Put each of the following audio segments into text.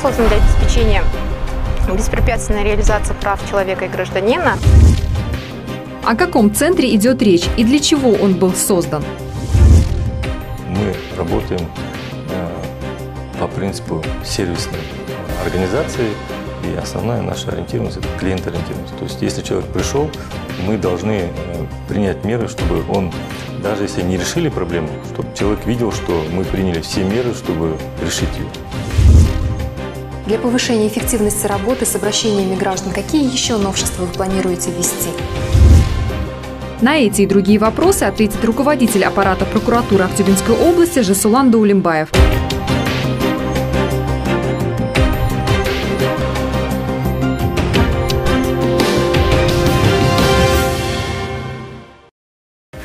создан для обеспечения беспрепятственной реализации прав человека и гражданина. О каком центре идет речь и для чего он был создан? Мы работаем э, по принципу сервисной организации, и основная наша ориентированность – это клиент-ориентированность. То есть если человек пришел, мы должны э, принять меры, чтобы он, даже если не решили проблему, чтобы человек видел, что мы приняли все меры, чтобы решить ее. Для повышения эффективности работы с обращениями граждан какие еще новшества вы планируете ввести? На эти и другие вопросы ответит руководитель аппарата прокуратуры Актюбинской области Жасулан Даулимбаев.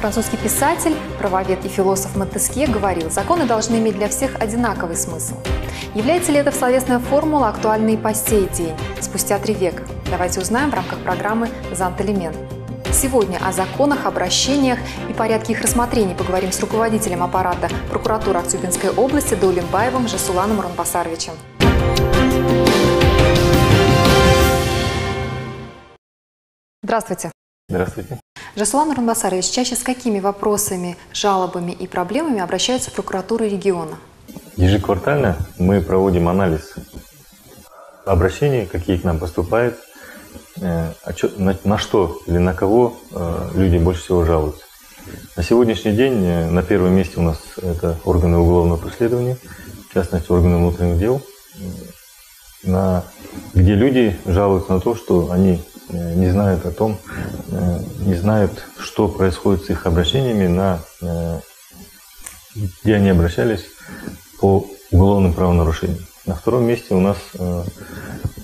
Французский писатель, правовед и философ Монтескье говорил, законы должны иметь для всех одинаковый смысл. Является ли эта словесная формула актуальной по сей день, спустя три века? Давайте узнаем в рамках программы «Зант-элемент». Сегодня о законах, обращениях и порядке их рассмотрения поговорим с руководителем аппарата прокуратуры Актюбинской области Даулимбаевым Жасуланом Ранбасаровичем. Здравствуйте. Здравствуйте. Жасулан Ранбасарович, чаще с какими вопросами, жалобами и проблемами обращаются прокуратуры региона? Ежеквартально мы проводим анализ обращений, какие к нам поступают, э, на что или на кого э, люди больше всего жалуются. На сегодняшний день э, на первом месте у нас это органы уголовного преследования, в частности органы внутренних дел, на, где люди жалуются на то, что они не знают о том, э, не знают, что происходит с их обращениями, на, э, где они обращались по уголовным правонарушениям. На втором месте у нас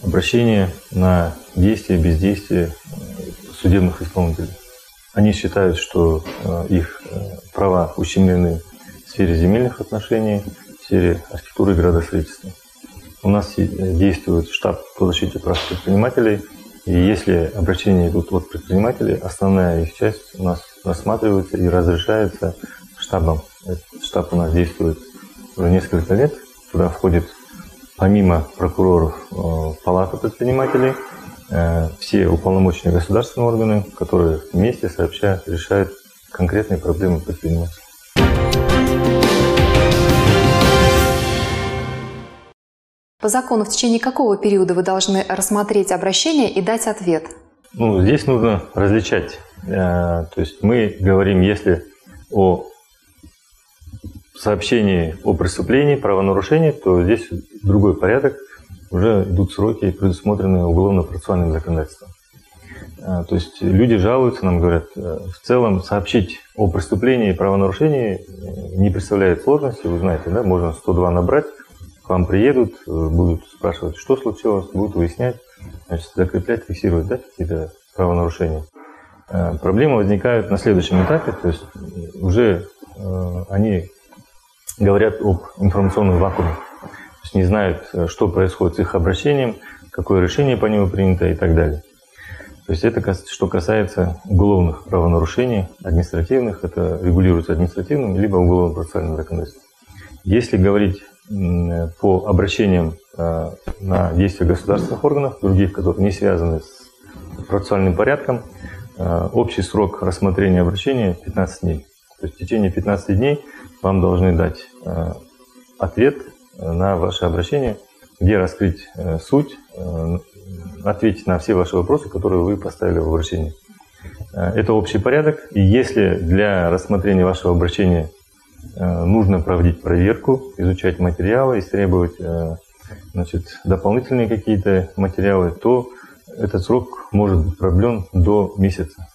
обращение на действия, бездействие судебных исполнителей. Они считают, что их права ущемлены в сфере земельных отношений, в сфере архитектуры и градостроительства. У нас действует штаб по защите прав предпринимателей – и если обращения идут от предпринимателей, основная их часть у нас рассматривается и разрешается штабом. Штаб у нас действует уже несколько лет. Туда входит помимо прокуроров э, палата предпринимателей, э, все уполномоченные государственные органы, которые вместе сообща решают конкретные проблемы предпринимателей. По закону, в течение какого периода вы должны рассмотреть обращение и дать ответ? Ну, здесь нужно различать. Э, то есть мы говорим, если о сообщении о преступлении, правонарушении, то здесь другой порядок, уже идут сроки, предусмотренные уголовно-процессуальным законодательством. Э, то есть люди жалуются, нам говорят, э, в целом сообщить о преступлении и правонарушении не представляет сложности, вы знаете, да, можно 102 набрать, вам приедут, э, будут спрашивать, что случилось, будут выяснять, значит, закреплять, фиксировать да, какие-то правонарушения. Э, проблемы возникают на следующем этапе, то есть уже э, они говорят об информационном вакууме, то есть не знают, что происходит с их обращением, какое решение по нему принято и так далее. То есть это что касается уголовных правонарушений, административных, это регулируется административным либо уголовно-процессуальным законодательством. Если говорить по обращениям э, на действия государственных органов, других, которые не связаны с процессуальным порядком, э, общий срок рассмотрения обращения 15 дней. То есть в течение 15 дней вам должны дать э, ответ на ваше обращение, где раскрыть суть, ответить на все ваши вопросы, которые вы поставили в обращении. Это общий порядок. И если для рассмотрения вашего обращения нужно проводить проверку, изучать материалы, истребовать э, значит, дополнительные какие-то материалы, то этот срок может быть продлен до месяца.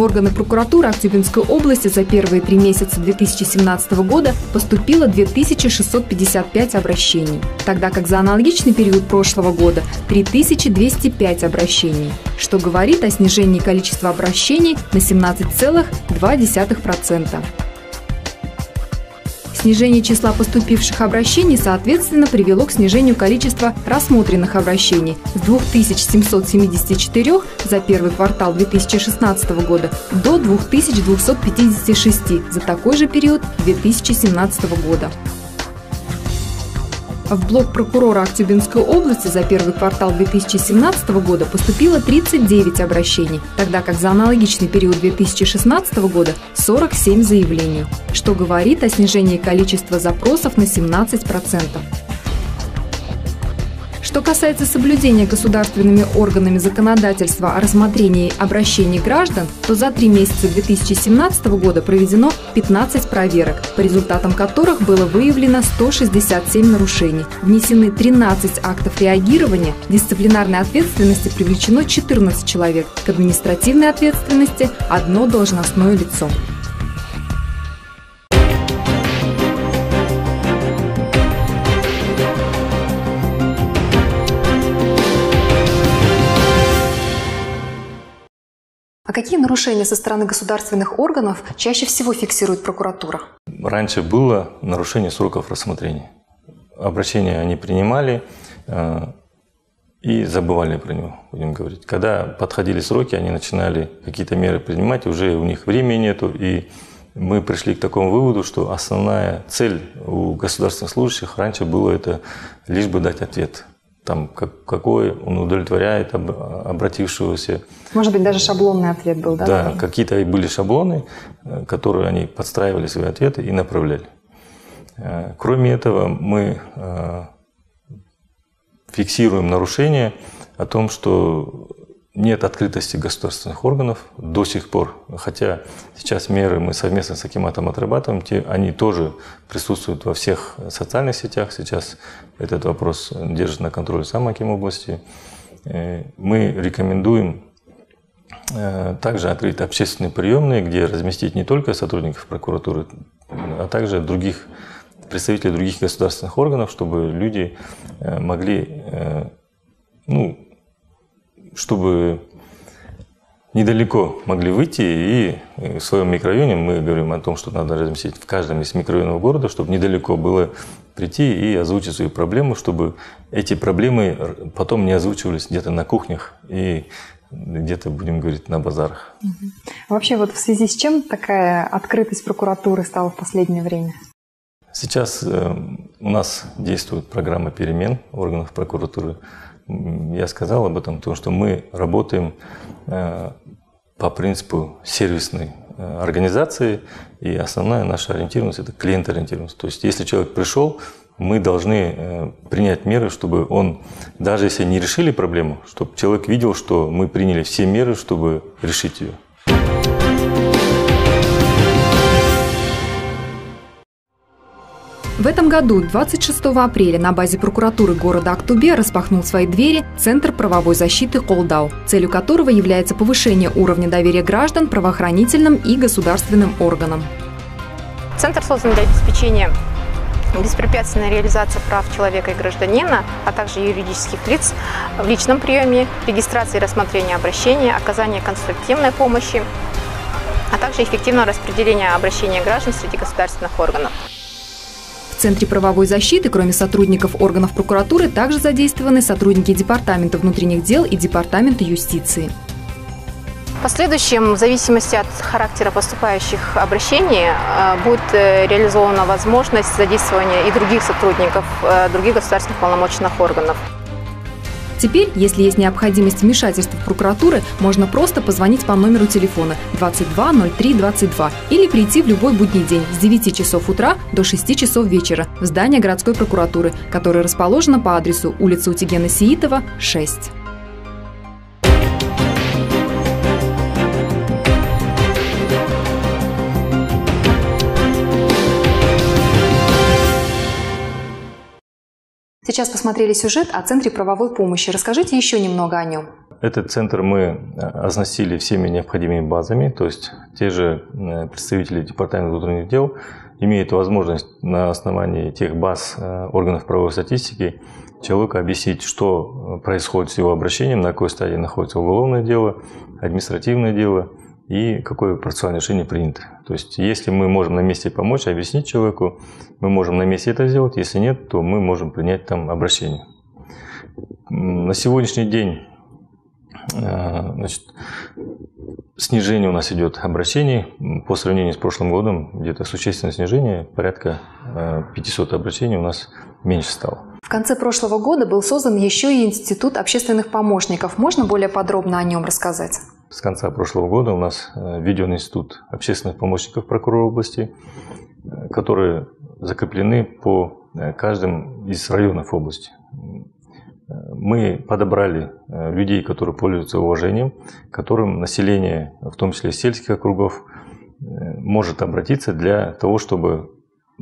В органы прокуратуры Актюбинской области за первые три месяца 2017 года поступило 2655 обращений, тогда как за аналогичный период прошлого года 3205 обращений, что говорит о снижении количества обращений на 17,2%. Снижение числа поступивших обращений, соответственно, привело к снижению количества рассмотренных обращений с 2774 за первый квартал 2016 года до 2256 за такой же период 2017 года. В блок прокурора Актюбинской области за первый квартал 2017 года поступило 39 обращений, тогда как за аналогичный период 2016 года 47 заявлений, что говорит о снижении количества запросов на 17%. Что касается соблюдения государственными органами законодательства о рассмотрении обращений граждан, то за три месяца 2017 года проведено 15 проверок, по результатам которых было выявлено 167 нарушений, внесены 13 актов реагирования, дисциплинарной ответственности привлечено 14 человек, к административной ответственности – одно должностное лицо. А какие нарушения со стороны государственных органов чаще всего фиксирует прокуратура? Раньше было нарушение сроков рассмотрения. Обращения они принимали э, и забывали про него, будем говорить. Когда подходили сроки, они начинали какие-то меры принимать, уже у них времени нету, и мы пришли к такому выводу, что основная цель у государственных служащих раньше было это лишь бы дать ответ там, как, какой он удовлетворяет об, обратившегося. Может быть, даже шаблонный ответ был, да? Да, какие-то были шаблоны, э, которые они подстраивали свои ответы и направляли. Э, кроме этого, мы э, фиксируем нарушения о том, что нет открытости государственных органов до сих пор. Хотя сейчас меры мы совместно с Акиматом отрабатываем, те, они тоже присутствуют во всех социальных сетях. Сейчас этот вопрос держит на контроле сам Аким области. Э, мы рекомендуем э, также открыть общественные приемные, где разместить не только сотрудников прокуратуры, а также других представителей других государственных органов, чтобы люди э, могли ну, чтобы недалеко могли выйти и в своем микрорайоне мы говорим о том, что надо разместить в каждом из микрорайонов города, чтобы недалеко было прийти и озвучить свою проблему, чтобы эти проблемы потом не озвучивались где-то на кухнях и где-то, будем говорить, на базарах. Вообще вот в связи с чем такая открытость прокуратуры стала в последнее время? Сейчас э, у нас действует программа перемен органов прокуратуры я сказал об этом, потому что мы работаем э, по принципу сервисной э, организации, и основная наша ориентированность – это клиент-ориентированность. То есть если человек пришел, мы должны э, принять меры, чтобы он, даже если не решили проблему, чтобы человек видел, что мы приняли все меры, чтобы решить ее. В этом году, 26 апреля, на базе прокуратуры города Актубе распахнул свои двери Центр правовой защиты Колдау, целью которого является повышение уровня доверия граждан правоохранительным и государственным органам. Центр создан для обеспечения беспрепятственной реализации прав человека и гражданина, а также юридических лиц в личном приеме, регистрации и рассмотрения обращения, оказания конструктивной помощи, а также эффективного распределения обращения граждан среди государственных органов. Центре правовой защиты, кроме сотрудников органов прокуратуры, также задействованы сотрудники Департамента внутренних дел и Департамента юстиции. В последующем, в зависимости от характера поступающих обращений, э, будет э, реализована возможность задействования и других сотрудников, э, других государственных полномочных органов. Теперь, если есть необходимость вмешательства в прокуратуры, можно просто позвонить по номеру телефона 22 03 22 или прийти в любой будний день с 9 часов утра до 6 часов вечера в здание городской прокуратуры, которое расположено по адресу улица Утигена Сиитова, 6. Сейчас посмотрели сюжет о Центре правовой помощи. Расскажите еще немного о нем. Этот центр мы э, оснастили всеми необходимыми базами, то есть те же э, представители Департамента внутренних дел имеют возможность на основании тех баз э, органов правовой статистики человеку объяснить, что происходит с его обращением, на какой стадии находится уголовное дело, административное дело и какое процессуальное решение принято. То есть, если мы можем на месте помочь, объяснить человеку, мы можем на месте это сделать. Если нет, то мы можем принять там обращение. На сегодняшний день э, значит, снижение у нас идет обращений. По сравнению с прошлым годом где-то существенное снижение, порядка 500 э, обращений у нас меньше стало. В конце прошлого года был создан еще и Институт общественных помощников. Можно более подробно о нем рассказать? С конца прошлого года у нас э, введен Институт общественных помощников прокурора области, э, которые закреплены по каждым из районов области. Мы подобрали людей, которые пользуются уважением, которым население, в том числе сельских округов, может обратиться для того, чтобы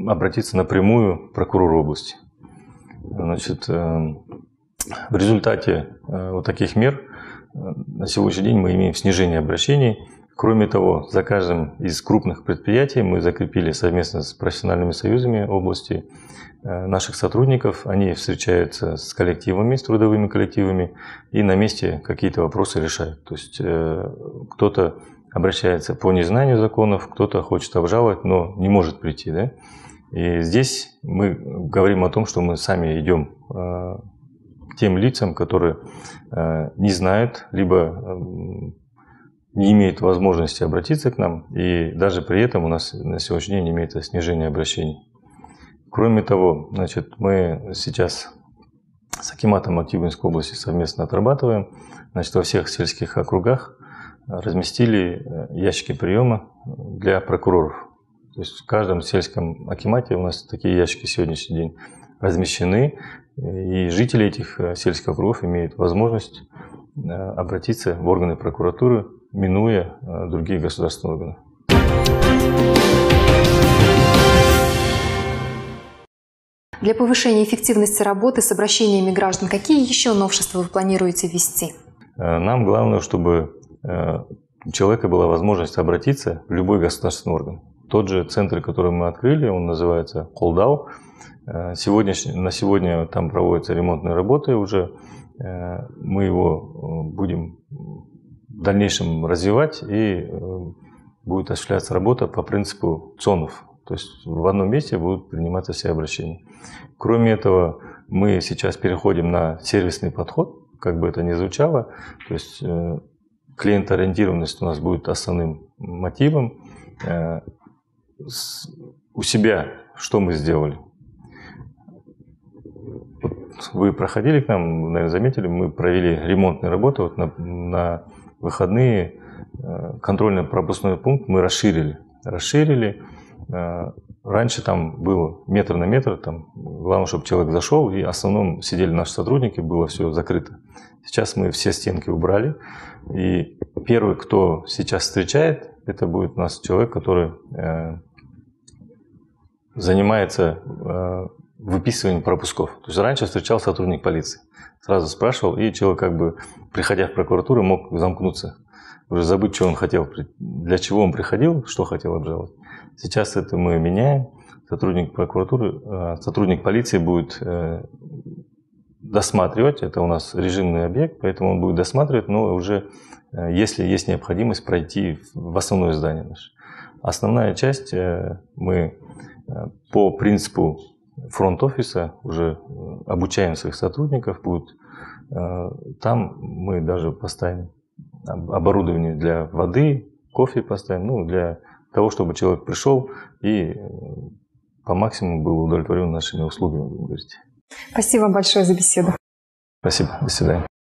обратиться напрямую к прокурору области. Значит, э, в результате э, вот таких мер э, на сегодняшний день мы имеем снижение обращений. Кроме того, за каждым из крупных предприятий мы закрепили совместно с профессиональными союзами области наших сотрудников. Они встречаются с коллективами, с трудовыми коллективами и на месте какие-то вопросы решают. То есть кто-то обращается по незнанию законов, кто-то хочет обжаловать, но не может прийти. Да? И здесь мы говорим о том, что мы сами идем э, тем лицам, которые э, не знают, либо э, не имеют возможности обратиться к нам, и даже при этом у нас на сегодняшний день имеется снижение обращений. Кроме того, значит, мы сейчас с Акиматом Активинской области совместно отрабатываем. Значит, во всех сельских округах разместили ящики приема для прокуроров. То есть в каждом сельском акимате у нас такие ящики сегодняшний день размещены, и жители этих э, сельских округов имеют возможность э, обратиться в органы прокуратуры, минуя э, другие государственные органы. Для повышения эффективности работы с обращениями граждан какие еще новшества вы планируете ввести? Нам главное, чтобы у человека была возможность обратиться в любой государственный орган. Тот же центр, который мы открыли, он называется Колдау. Э, сегодня, на сегодня там проводятся ремонтные работы уже. Э, мы его э, будем в дальнейшем развивать и будет осуществляться работа по принципу ЦОНов. То есть в одном месте будут приниматься все обращения. Кроме этого, мы сейчас переходим на сервисный подход, как бы это ни звучало. То есть клиентоориентированность у нас будет основным мотивом у себя что мы сделали? вы проходили к нам, наверное, заметили, мы провели ремонтные работы вот на, на выходные. Э, контрольно-пропускной пункт мы расширили. Расширили. Э, раньше там было метр на метр, там, главное, чтобы человек зашел, и в основном сидели наши сотрудники, было все закрыто. Сейчас мы все стенки убрали, и первый, кто сейчас встречает, это будет у нас человек, который э, занимается э, выписыванием пропусков. То есть раньше встречал сотрудник полиции. Сразу спрашивал, и человек, как бы, приходя в прокуратуру, мог замкнуться. Уже забыть, что он хотел, для чего он приходил, что хотел обжаловать. Сейчас это мы меняем. Сотрудник прокуратуры, э, сотрудник полиции будет э, досматривать. Это у нас режимный объект, поэтому он будет досматривать, но уже, если есть необходимость, пройти в основное здание наше. Основная часть мы по принципу фронт-офиса уже э, обучаем своих сотрудников, будут э, там мы даже поставим оборудование для воды, кофе поставим, ну, для того, чтобы человек пришел и э, по максимуму был удовлетворен нашими услугами, будем говорить. Спасибо большое за беседу. Спасибо. До свидания.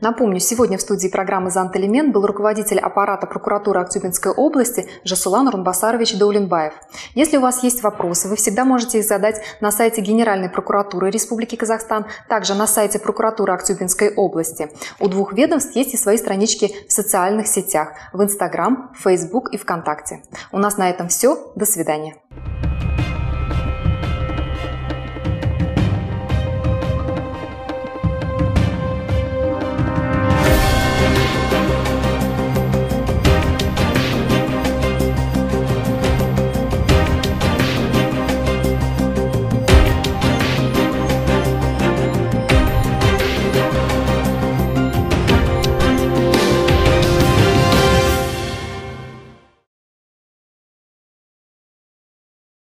Напомню, сегодня в студии программы «Зантэлемент» был руководитель аппарата прокуратуры Актюбинской области Жасулан Рунбасарович Даулинбаев. Если у вас есть вопросы, вы всегда можете их задать на сайте Генеральной прокуратуры Республики Казахстан, также на сайте прокуратуры Актюбинской области. У двух ведомств есть и свои странички в социальных сетях – в Инстаграм, Фейсбук и ВКонтакте. У нас на этом все. До свидания.